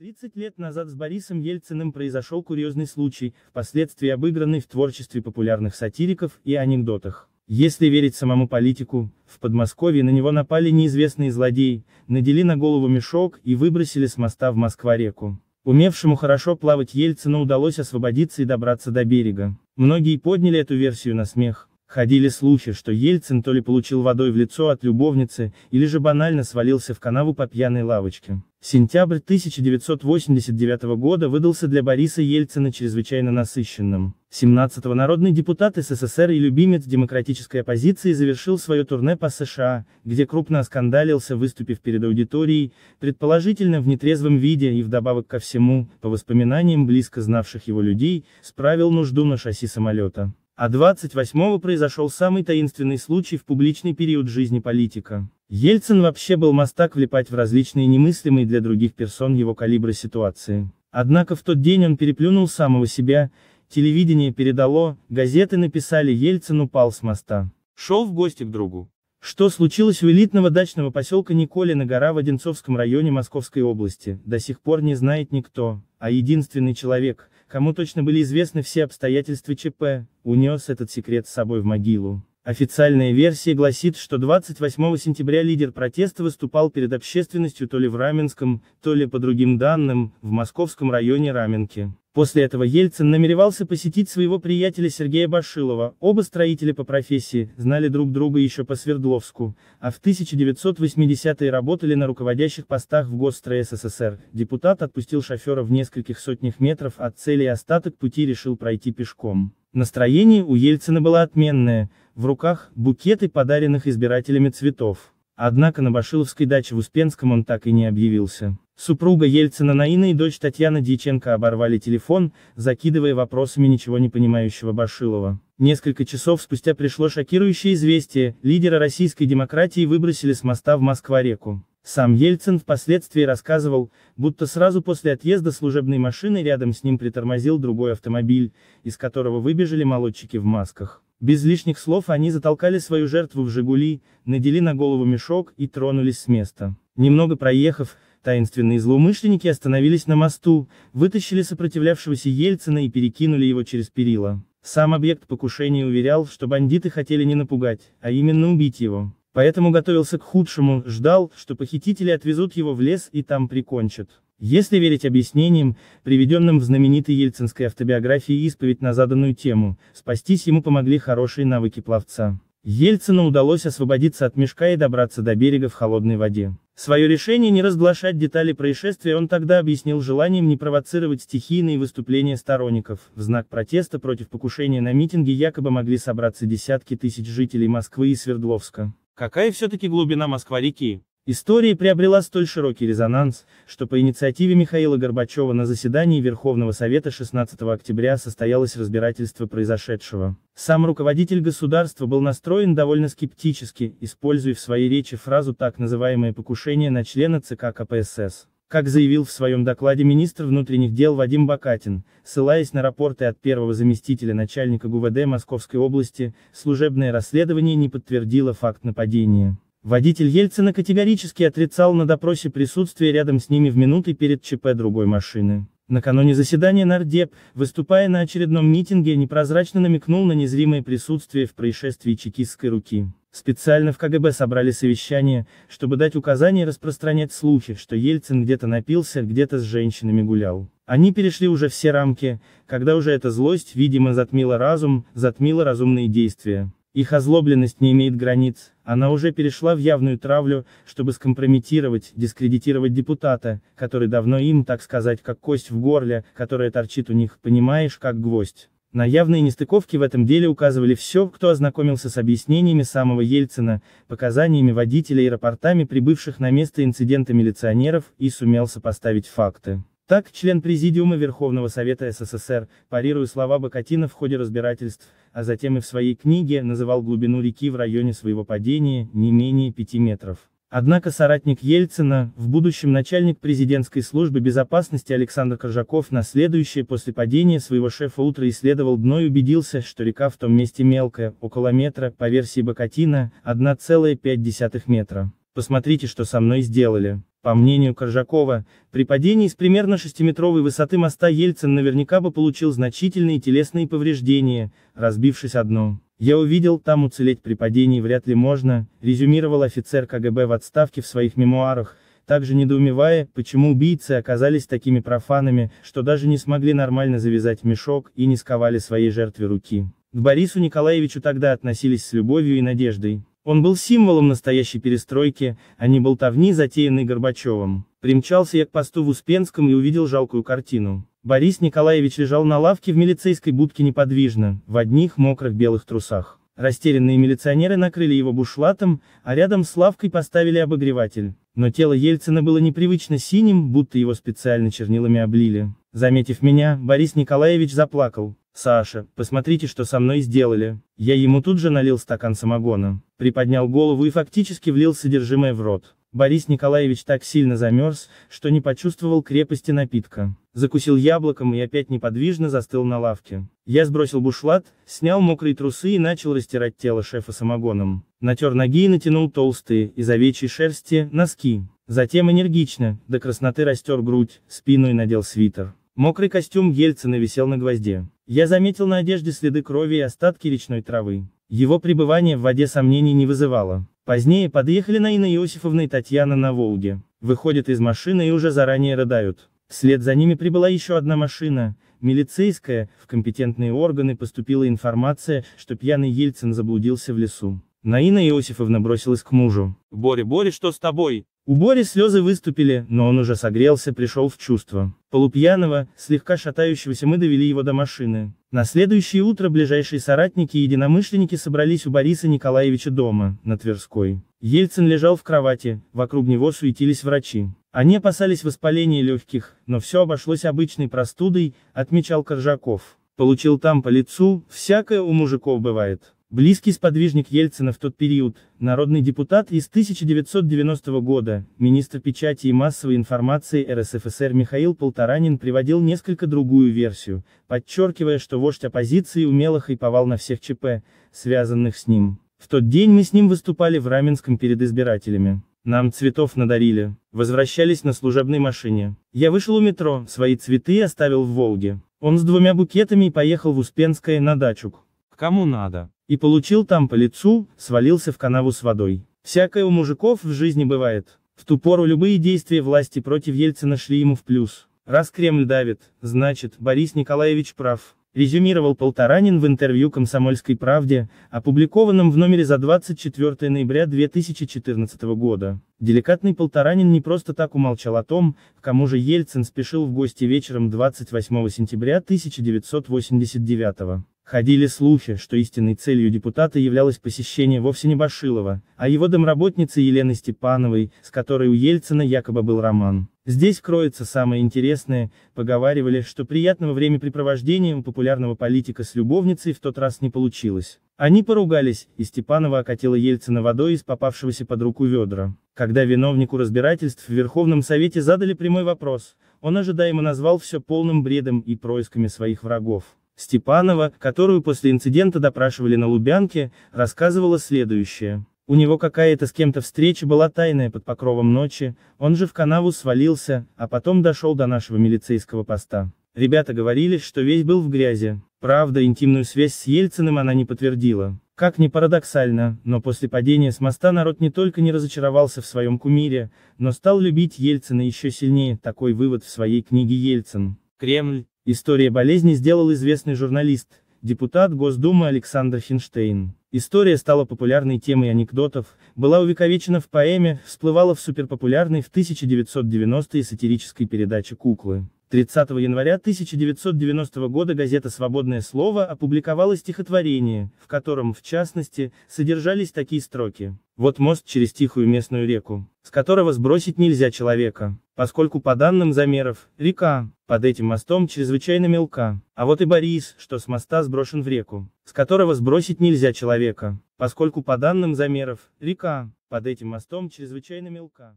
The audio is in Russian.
30 лет назад с Борисом Ельциным произошел курьезный случай, впоследствии обыгранный в творчестве популярных сатириков и анекдотах. Если верить самому политику, в Подмосковье на него напали неизвестные злодеи, надели на голову мешок и выбросили с моста в Москва-реку. Умевшему хорошо плавать Ельцину удалось освободиться и добраться до берега. Многие подняли эту версию на смех. Ходили слухи, что Ельцин то ли получил водой в лицо от любовницы, или же банально свалился в канаву по пьяной лавочке. Сентябрь 1989 года выдался для Бориса Ельцина чрезвычайно насыщенным. 17-го народный депутат СССР и любимец демократической оппозиции завершил свое турне по США, где крупно оскандалился, выступив перед аудиторией, предположительно в нетрезвом виде и вдобавок ко всему, по воспоминаниям близко знавших его людей, справил нужду на шасси самолета. А 28-го произошел самый таинственный случай в публичный период жизни политика. Ельцин вообще был мастак влипать в различные немыслимые для других персон его калибра ситуации. Однако в тот день он переплюнул самого себя, телевидение передало, газеты написали Ельцин упал с моста. Шел в гости к другу. Что случилось у элитного дачного поселка Николина гора в Одинцовском районе Московской области, до сих пор не знает никто, а единственный человек, кому точно были известны все обстоятельства ЧП, унес этот секрет с собой в могилу. Официальная версия гласит, что 28 сентября лидер протеста выступал перед общественностью то ли в Раменском, то ли по другим данным, в московском районе Раменки. После этого Ельцин намеревался посетить своего приятеля Сергея Башилова, оба строителя по профессии, знали друг друга еще по Свердловску, а в 1980-е работали на руководящих постах в Госстрое СССР. Депутат отпустил шофера в нескольких сотнях метров от цели и остаток пути решил пройти пешком. Настроение у Ельцина было отменное, в руках – букеты подаренных избирателями цветов. Однако на Башиловской даче в Успенском он так и не объявился. Супруга Ельцина Наина и дочь Татьяна Дьяченко оборвали телефон, закидывая вопросами ничего не понимающего Башилова. Несколько часов спустя пришло шокирующее известие, лидера российской демократии выбросили с моста в Москва-реку. Сам Ельцин впоследствии рассказывал, будто сразу после отъезда служебной машины рядом с ним притормозил другой автомобиль, из которого выбежали молодчики в масках. Без лишних слов они затолкали свою жертву в «Жигули», надели на голову мешок и тронулись с места. Немного проехав, таинственные злоумышленники остановились на мосту, вытащили сопротивлявшегося Ельцина и перекинули его через перила. Сам объект покушения уверял, что бандиты хотели не напугать, а именно убить его. Поэтому готовился к худшему, ждал, что похитители отвезут его в лес и там прикончат. Если верить объяснениям, приведенным в знаменитой ельцинской автобиографии «Исповедь на заданную тему», спастись ему помогли хорошие навыки пловца. Ельцину удалось освободиться от мешка и добраться до берега в холодной воде. Свое решение не разглашать детали происшествия он тогда объяснил желанием не провоцировать стихийные выступления сторонников. В знак протеста против покушения на митинге якобы могли собраться десятки тысяч жителей Москвы и Свердловска. Какая все-таки глубина Москва-реки? История приобрела столь широкий резонанс, что по инициативе Михаила Горбачева на заседании Верховного Совета 16 октября состоялось разбирательство произошедшего. Сам руководитель государства был настроен довольно скептически, используя в своей речи фразу так называемое покушение на члена ЦК КПСС. Как заявил в своем докладе министр внутренних дел Вадим Бакатин, ссылаясь на рапорты от первого заместителя начальника ГУВД Московской области, служебное расследование не подтвердило факт нападения. Водитель Ельцина категорически отрицал на допросе присутствие рядом с ними в минуты перед ЧП другой машины. Накануне заседания нардеп, выступая на очередном митинге, непрозрачно намекнул на незримое присутствие в происшествии чекистской руки. Специально в КГБ собрали совещание, чтобы дать указание распространять слухи, что Ельцин где-то напился, где-то с женщинами гулял. Они перешли уже все рамки, когда уже эта злость, видимо, затмила разум, затмила разумные действия. Их озлобленность не имеет границ, она уже перешла в явную травлю, чтобы скомпрометировать, дискредитировать депутата, который давно им, так сказать, как кость в горле, которая торчит у них, понимаешь, как гвоздь. На явные нестыковки в этом деле указывали все, кто ознакомился с объяснениями самого Ельцина, показаниями водителя и рапортами прибывших на место инцидента милиционеров, и сумел сопоставить факты. Так, член Президиума Верховного Совета СССР, парируя слова Бакатина в ходе разбирательств, а затем и в своей книге, называл глубину реки в районе своего падения, не менее 5 метров. Однако соратник Ельцина, в будущем начальник президентской службы безопасности Александр Коржаков на следующее после падения своего шефа утро исследовал дно и убедился, что река в том месте мелкая, около метра, по версии Бакатина, 1,5 метра. Посмотрите, что со мной сделали. По мнению Коржакова, при падении с примерно 6-метровой высоты моста Ельцин наверняка бы получил значительные телесные повреждения, разбившись одно. «Я увидел, там уцелеть при падении вряд ли можно», резюмировал офицер КГБ в отставке в своих мемуарах, также недоумевая, почему убийцы оказались такими профанами, что даже не смогли нормально завязать мешок и не сковали своей жертве руки. К Борису Николаевичу тогда относились с любовью и надеждой. Он был символом настоящей перестройки, а не болтовни, затеянной Горбачевым. Примчался я к посту в Успенском и увидел жалкую картину. Борис Николаевич лежал на лавке в милицейской будке неподвижно, в одних мокрых белых трусах. Растерянные милиционеры накрыли его бушлатом, а рядом с лавкой поставили обогреватель. Но тело Ельцина было непривычно синим, будто его специально чернилами облили. Заметив меня, Борис Николаевич заплакал. «Саша, посмотрите, что со мной сделали». Я ему тут же налил стакан самогона, приподнял голову и фактически влил содержимое в рот. Борис Николаевич так сильно замерз, что не почувствовал крепости напитка. Закусил яблоком и опять неподвижно застыл на лавке. Я сбросил бушлат, снял мокрые трусы и начал растирать тело шефа самогоном. Натер ноги и натянул толстые, из овечьей шерсти, носки. Затем энергично, до красноты растер грудь, спину и надел свитер. Мокрый костюм Ельцина висел на гвозде. Я заметил на одежде следы крови и остатки речной травы. Его пребывание в воде сомнений не вызывало. Позднее подъехали Наина Иосифовна и Татьяна на Волге. Выходят из машины и уже заранее рыдают. Вслед за ними прибыла еще одна машина, милицейская, в компетентные органы поступила информация, что пьяный Ельцин заблудился в лесу. Наина Иосифовна бросилась к мужу. «Боря, Боря, что с тобой?» У Бори слезы выступили, но он уже согрелся, пришел в чувство. Полупьяного, слегка шатающегося мы довели его до машины. На следующее утро ближайшие соратники и единомышленники собрались у Бориса Николаевича дома, на Тверской. Ельцин лежал в кровати, вокруг него суетились врачи. Они опасались воспаления легких, но все обошлось обычной простудой, отмечал Коржаков. Получил там по лицу, всякое у мужиков бывает. Близкий сподвижник Ельцина в тот период, народный депутат из 1990 года, министр печати и массовой информации РСФСР Михаил Полторанин приводил несколько другую версию, подчеркивая, что вождь оппозиции умело хайповал на всех ЧП, связанных с ним. В тот день мы с ним выступали в Раменском перед избирателями. Нам цветов надарили. Возвращались на служебной машине. Я вышел у метро, свои цветы оставил в Волге. Он с двумя букетами и поехал в Успенское на дачу. Кому надо. И получил там по лицу, свалился в канаву с водой. Всякое у мужиков в жизни бывает. В ту пору любые действия власти против Ельцина шли ему в плюс. Раз Кремль давит, значит, Борис Николаевич прав. Резюмировал Полторанин в интервью «Комсомольской правде», опубликованном в номере за 24 ноября 2014 года. Деликатный Полторанин не просто так умолчал о том, к кому же Ельцин спешил в гости вечером 28 сентября 1989 года. Ходили слухи, что истинной целью депутата являлось посещение вовсе не Башилова, а его домработницы Елены Степановой, с которой у Ельцина якобы был роман. Здесь кроется самое интересное, поговаривали, что приятного времяпрепровождения у популярного политика с любовницей в тот раз не получилось. Они поругались, и Степанова окатила Ельцина водой из попавшегося под руку ведра. Когда виновнику разбирательств в Верховном Совете задали прямой вопрос, он ожидаемо назвал все полным бредом и происками своих врагов. Степанова, которую после инцидента допрашивали на Лубянке, рассказывала следующее. У него какая-то с кем-то встреча была тайная под покровом ночи, он же в канаву свалился, а потом дошел до нашего милицейского поста. Ребята говорили, что весь был в грязи. Правда, интимную связь с Ельциным она не подтвердила. Как ни парадоксально, но после падения с моста народ не только не разочаровался в своем кумире, но стал любить Ельцина еще сильнее, такой вывод в своей книге Ельцин. Кремль, История болезни сделал известный журналист, депутат Госдумы Александр Хинштейн. История стала популярной темой анекдотов, была увековечена в поэме, всплывала в суперпопулярной в 1990-е сатирической передаче «Куклы». 30 января 1990 года газета «Свободное слово» опубликовала стихотворение, в котором, в частности, содержались такие строки. Вот мост через тихую местную реку, с которого сбросить нельзя человека, поскольку по данным замеров, река, под этим мостом чрезвычайно мелка. А вот и Борис, что с моста сброшен в реку, с которого сбросить нельзя человека, поскольку по данным замеров, река, под этим мостом чрезвычайно мелка.